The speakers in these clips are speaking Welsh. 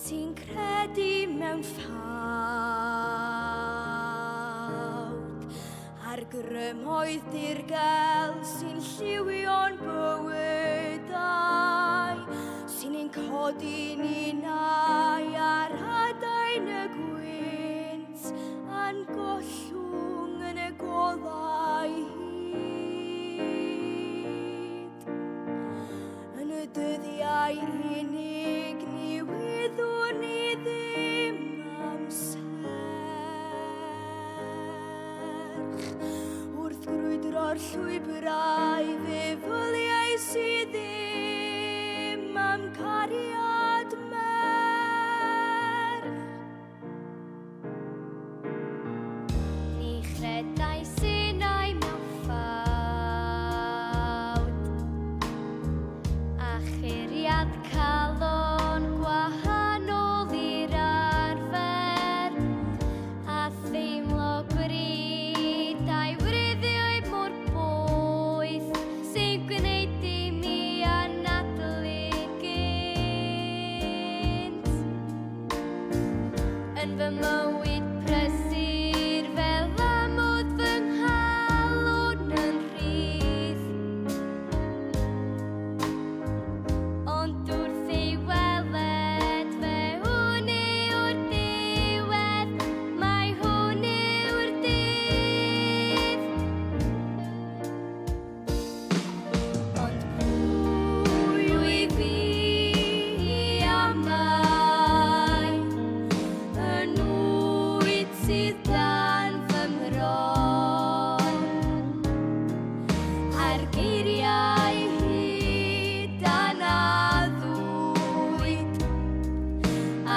ti'n credu mewn ffawd A'r grymoedd dirgel sy'n lliwio'n bywydau Sy'n ein codi'n unau ar adain y gwynt A'n gollwng yn y golau hyd Yn y dyddiau unig ni wir o'r llwybrau fe fyliau sydd ddim am cario. alone.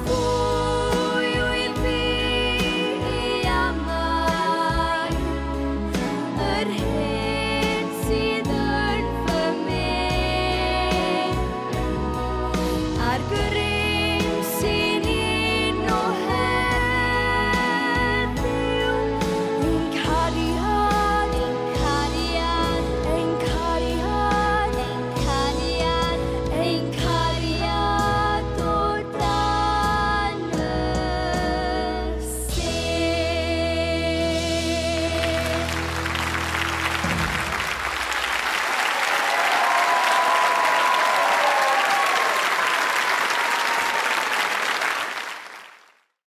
for